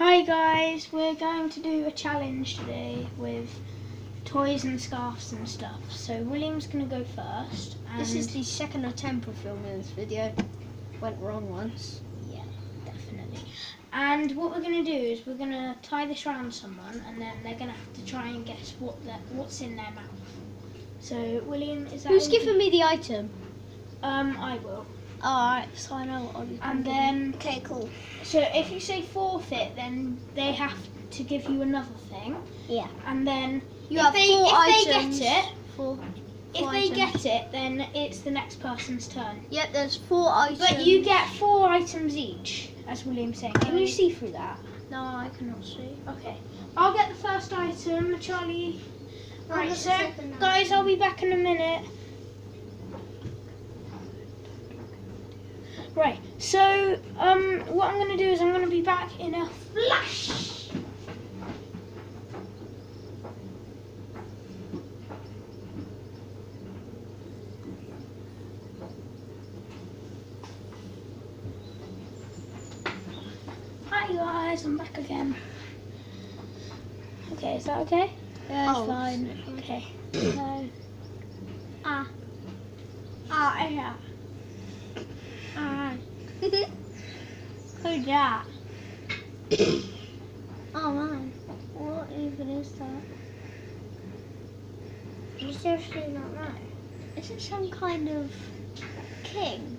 Hi guys, we're going to do a challenge today with toys and scarves and stuff. So William's going to go first. And This is the second attempt of filming this video. Went wrong once. yeah, definitely. And what we're going to do is we're going to tie this around someone, and then they're going to have to try and guess what the, what's in their mouth. So William, is that Who's giving me the item? Um, I will. Alright, so I know what I'm And then, Okay, cool. so if you say forfeit, then they have to give you another thing. Yeah. And then You if have they four if items. they get it, Four. if four they items. get it, then it's the next person's turn. Yep, there's four items. But you get four items each, as William's saying. Can you see through that? No, I cannot see. Okay. I'll get the first item, Charlie. Right, so guys, I'll be back in a minute. Right, so um, what I'm going to do is I'm going to be back in a flash. Hi guys, I'm back again. Okay, is that okay? Yeah, it's Oh. fine. Okay. So, ah, ah, yeah. Who's that? Oh man, what even is that? You seriously not know? Is it some kind of king?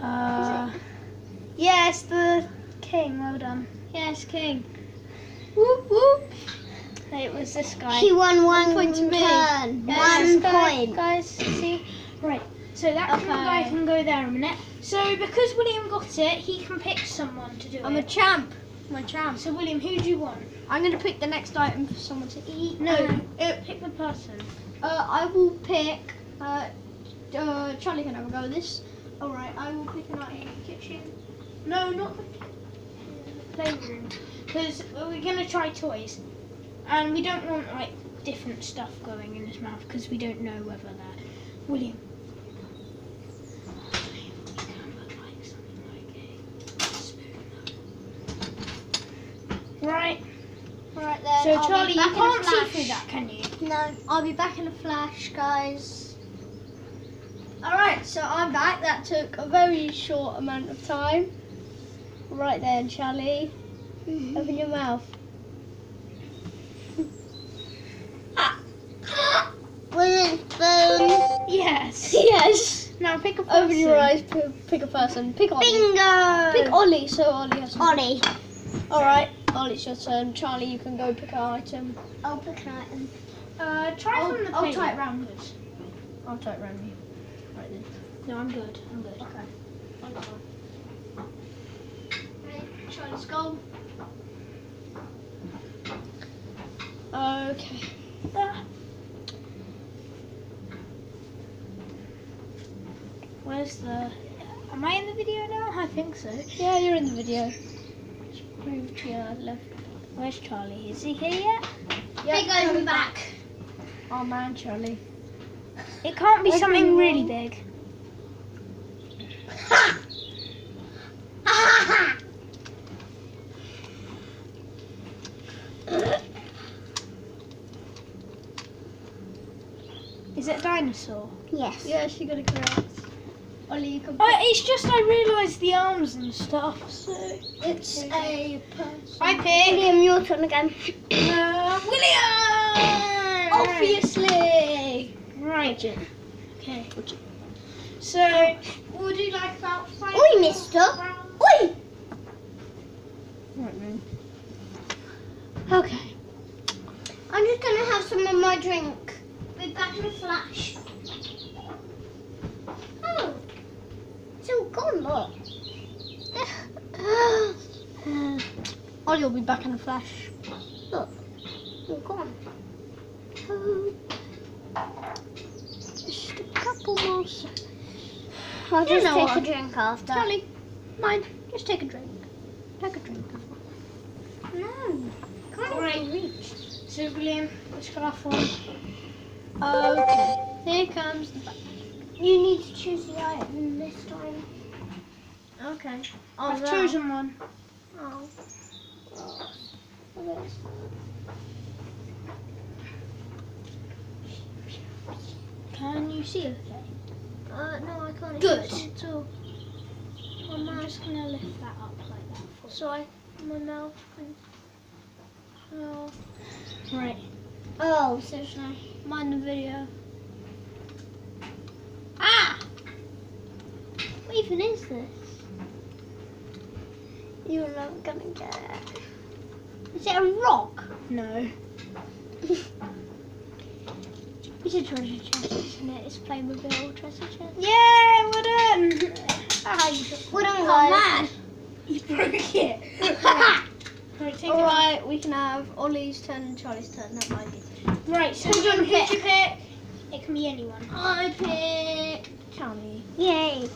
Uh, yes, the king. Well done. Yes, king. Whoop whoop. It was this guy. He won one point to me. turn. One guy, point. Guys, see? Right. So that Okay. guy can go there a minute. So because William got it, he can pick someone to do it. I'm a champ. I'm a champ. so William, who do you want? I'm gonna pick the next item for someone to eat. No, Uh, uh, pick the person. Uh, I will pick. Uh, uh, Charlie can have a go with this. All right, I will pick an item in the kitchen. No, not the playroom. Because we're going to try toys. And we don't want, like, different stuff going in his mouth because we don't know whether that. William. You can put, like, something like a spoon. Right. Right then. So, I'll Charlie, you back in a can't see through that, can you? No, I'll be back in a flash, guys. Alright, so I'm back. That took a very short amount of time. Right then, Charlie. Mm-hmm. Open your mouth. With a spoon. Yes. yes. Now pick a person. Open your eyes, pick a person. Pick Ollie. Bingo. Pick Ollie, so Ollie has Ollie. Alright, Ollie, it's your turn. Charlie, you can go pick an item. I'll pick an item. Uh, try I'll, from the I'll try it roundwards. I'll try it round you. Right then. No, I'm good. I'm good. Okay. I got one. Right, Charlie's. Okay. Ah. Where's the? Am I in the video now? I think so. Yeah, you're in the video. Move to your left. Where's Charlie? Is he here yet? Hey guys, we're back. Oh man, Charlie. It can't be Open something really big. Is it a dinosaur? Yes. Yes, she got a correct. Ollie, you can. Oh, it's just I realised the arms and stuff. So It's a person. I pick William, your turn again. uh, William. Obviously. Right. Okay. So we'll do like about five. Oi, mister. Oi! Right then. Okay. I'm just gonna have some of my drink. Be back in a flash. Oh, it's all gone, look. Ollie will be back in a flash. look, gone. Oh. Just a couple more seconds. I'll You just know take what? a drink after. Charlie, mine. Just take a drink. Take a drink. Mm. No, can't Right. reach. So William, the scarf on. Okay. Here comes the back. You need to choose the item this time. Okay. I've well. Uh, chosen one. Oh. Can you see okay? Uh, no, I can't. Good. at all. I'm just gonna lift that up like that for So I, my mouth. And, oh. Right. oh, seriously. Mind the video. Ah! What even is this? You're not gonna get it. Is it a rock? No. It's a treasure chest, isn't it? It's Playmobil treasure chest. Yeah, well done. Ah, you, What on, Oh, guys? you broke it. right, it. Alright, we can have Ollie's turn and Charlie's turn. That might be. Right, so Who do you wanna who'd you pick? It can be anyone. I pick Charlie. Yay.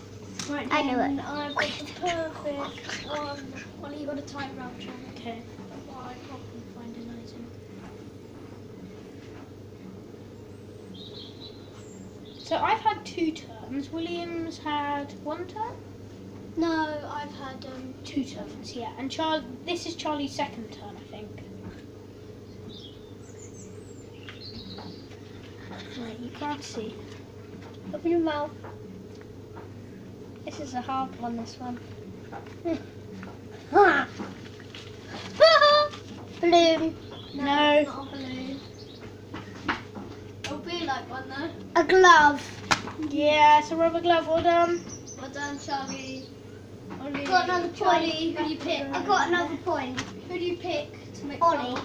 Right, I know it. I picked the perfect one. Ollie, you got to tie it around Charlie. Okay. While I probably find an item. So I've had two turns. William's had one turn? No, I've had um. Two turns, yeah. And Char- this is Charlie's second turn, I think. Right, you can't see. Open your mouth. This is a hard one. This one. Balloon. No. Not a balloon. It'll be like one though. A glove. Yeah, it's a rubber glove. Well done. Well done, Charlie. Ollie. Got another point. Charlie, who do you pick? I got another point. Who do you pick to make Ollie.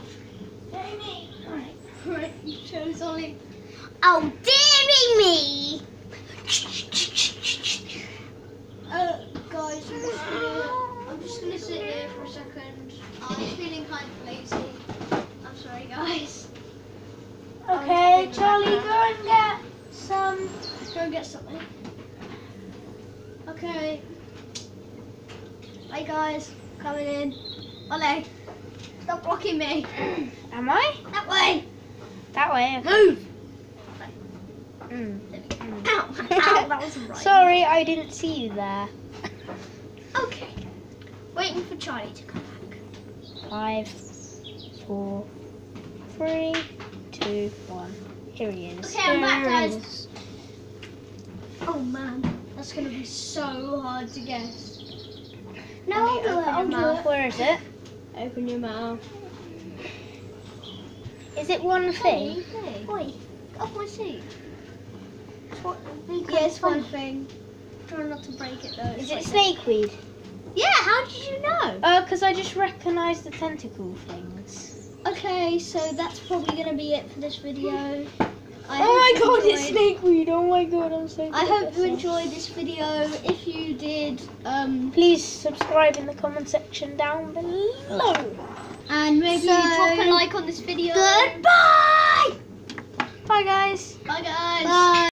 Jamie. Alright. Right, you chose Ollie. Oh, dearie me. Uh, guys, I'm just gonna, I'm just gonna sit here for a second. I'm feeling kind of lazy. I'm sorry, guys. Okay, Charlie, go and get some. Go get something. Okay. Hi guys, coming in. Ollie, stop blocking me. Am I? That way. That way. Move. Mm. Ow, ow, that wasn't right. Sorry, I didn't see you there. Okay. Waiting for Charlie to come back. Five, four, three, two, one. Here he is. Okay, I'm back, guys. Oh man, that's gonna be so hard to guess. No, Ollie, I'll do it. open I'll your do mouth. it. Where is it? Open your mouth. Is it one thing? Oi, get off my seat. Yes, Yes, one thing. Try not to break it though. Is It's it like snakeweed? Yeah, how did you know? Uh, because I just recognised the tentacle things. Okay, so that's probably gonna be it for this video. I oh my god, it's enjoyed- snakeweed! Oh my god, I'm so. I hope you enjoyed this video. If you did, um, Please subscribe in the comment section down below. and maybe So- drop a like on this video. Goodbye. Bye, guys. Bye guys. Bye.